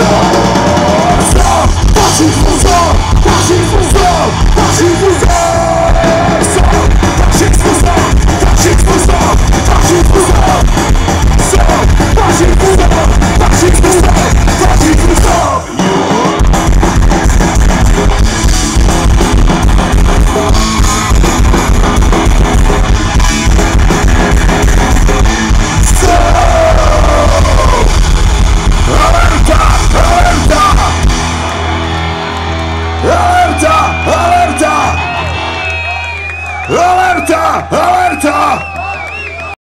Confusão, só, só, só, só, só, só, ¡Alerta! ¡Alerta!